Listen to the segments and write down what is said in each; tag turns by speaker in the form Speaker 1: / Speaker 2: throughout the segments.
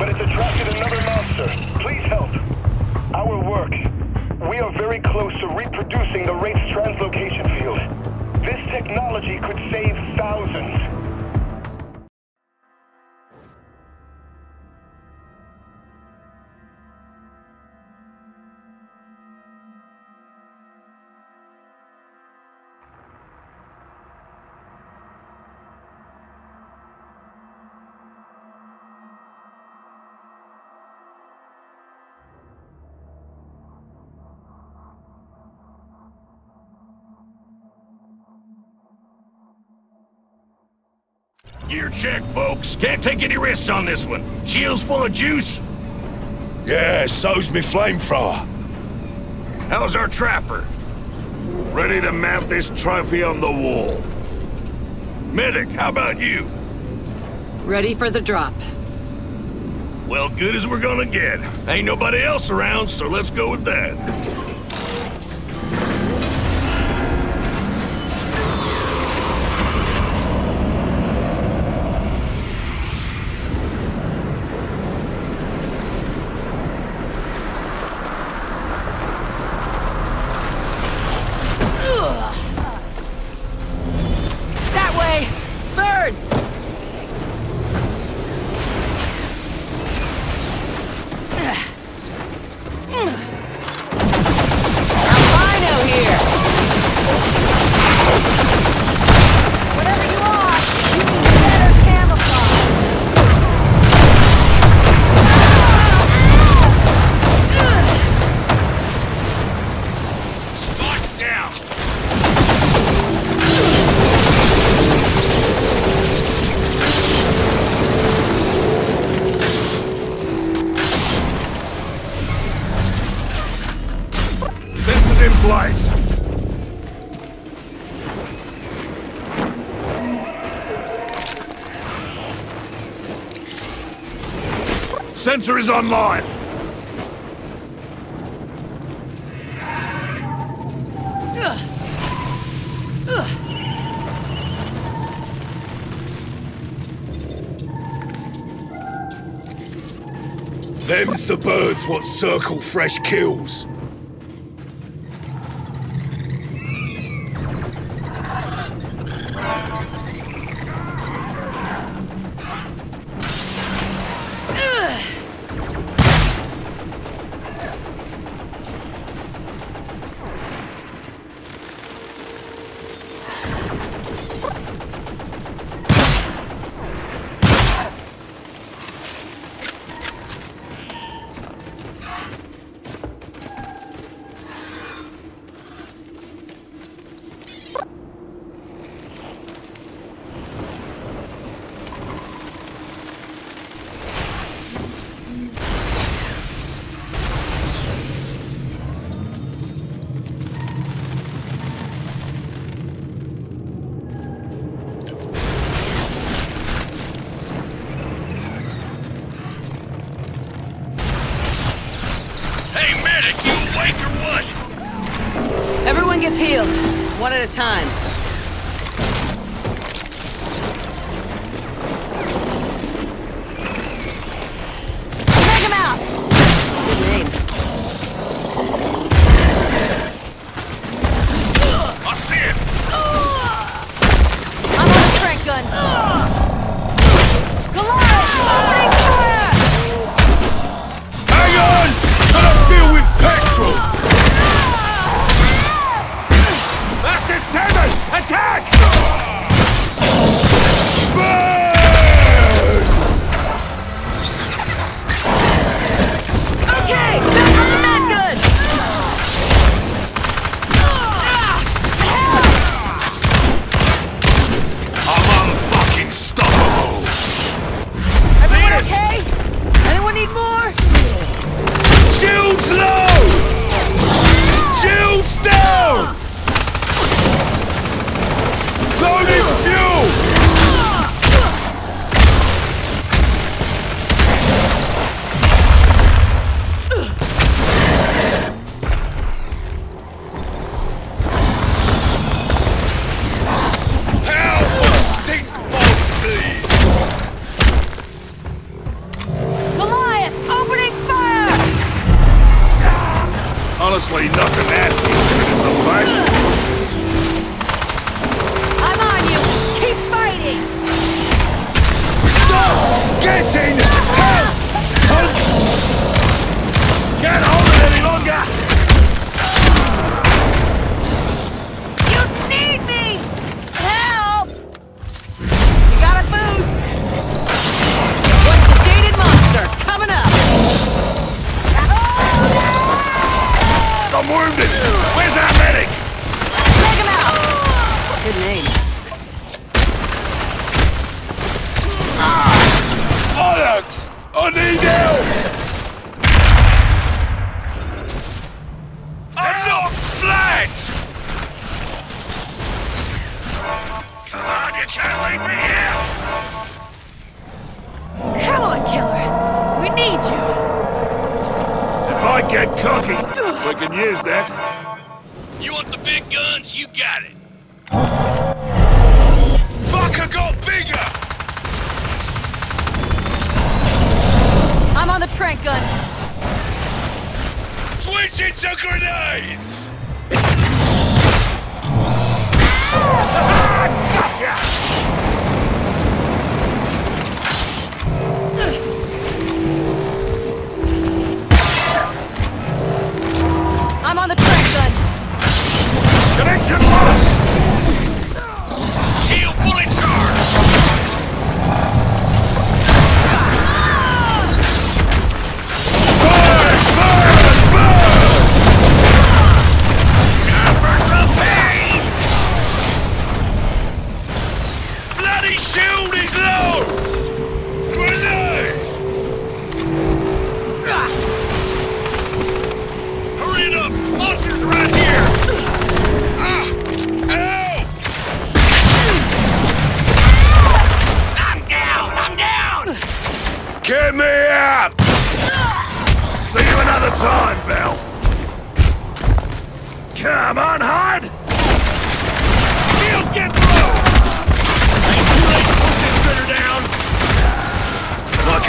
Speaker 1: but it's attracted another monster. Please help. Our work. We are very close to reproducing the Wraith's translocation field. This technology could save thousands.
Speaker 2: Gear check, folks. Can't take any risks on this one. Shield's full of juice.
Speaker 3: Yeah, so's me flamethrower.
Speaker 2: How's our trapper?
Speaker 3: Ready to mount this trophy on the wall.
Speaker 2: Medic, how about you?
Speaker 4: Ready for the drop.
Speaker 2: Well, good as we're gonna get. Ain't nobody else around, so let's go with that.
Speaker 4: That
Speaker 2: Sensor is online.
Speaker 3: Them's the birds what circle fresh kills.
Speaker 4: One at a time.
Speaker 3: Where's our medic?
Speaker 4: Take him out! Good name.
Speaker 3: Bollocks! I need help! I'm knocked flat! Come on, you can't leave me here!
Speaker 4: Come on, killer! We need you!
Speaker 3: It might get cocky. We can use that.
Speaker 2: You want the big guns? You got it.
Speaker 3: Fucker got bigger!
Speaker 4: I'm on the trank gun.
Speaker 3: Switch it to grenades! Ah, gotcha!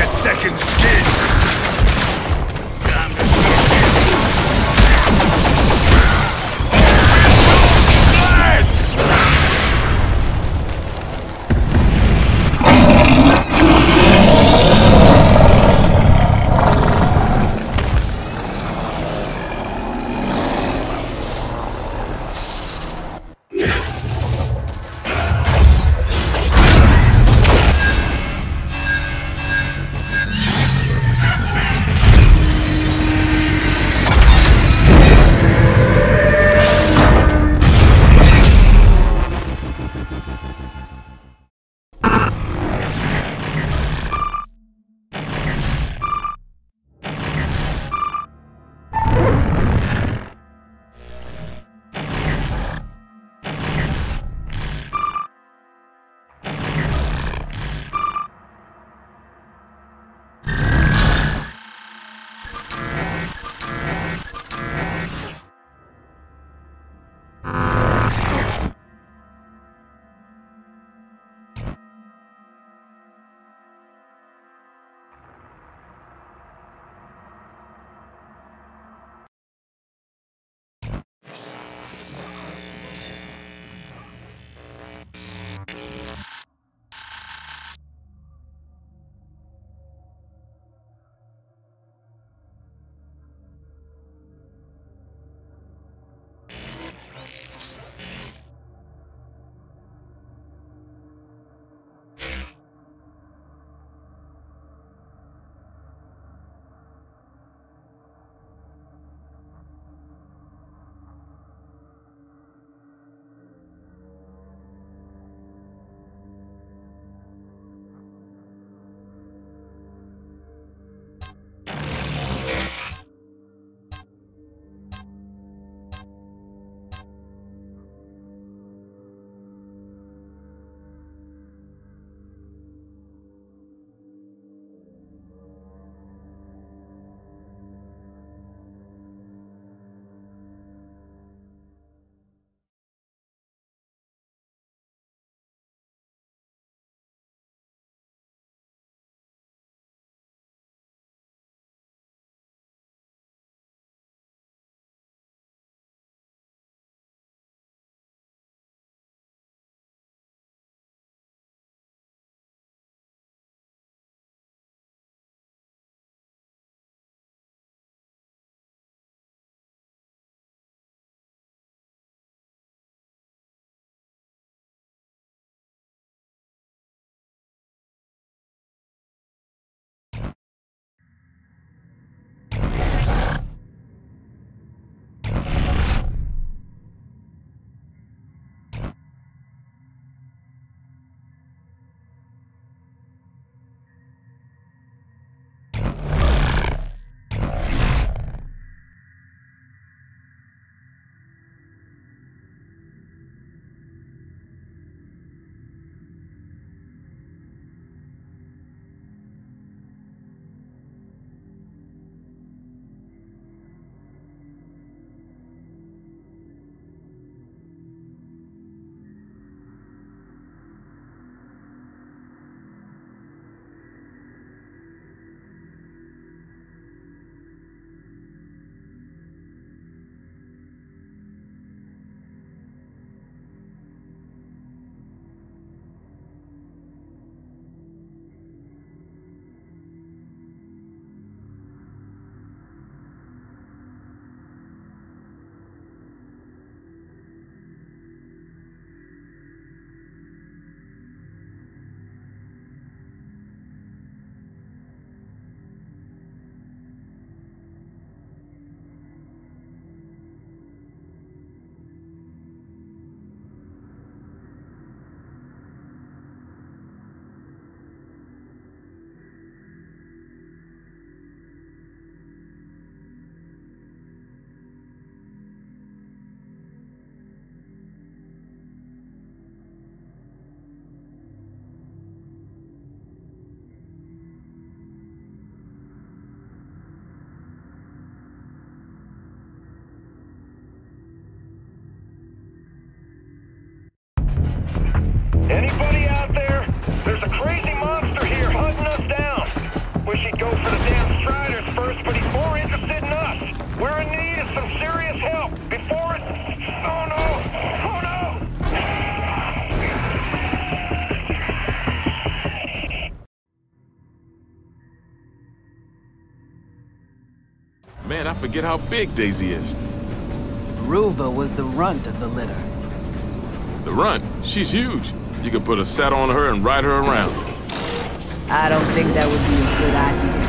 Speaker 3: A second skin.
Speaker 1: First, but he's more interested in us. We're in need of some serious help before it... Oh no! Oh no!
Speaker 5: Man, I forget how big Daisy is.
Speaker 4: Ruva was the runt of the litter.
Speaker 5: The runt? she's huge. You could put a saddle on her and ride her around.
Speaker 4: I don't think that would be a good idea.